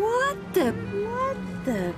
What the... What the...